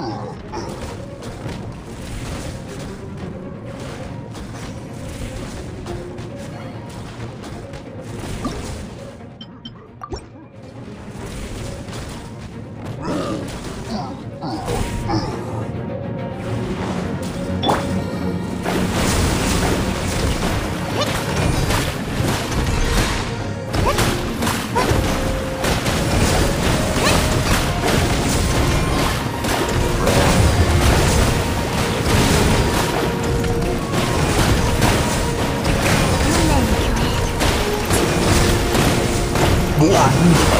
Oh. 不安。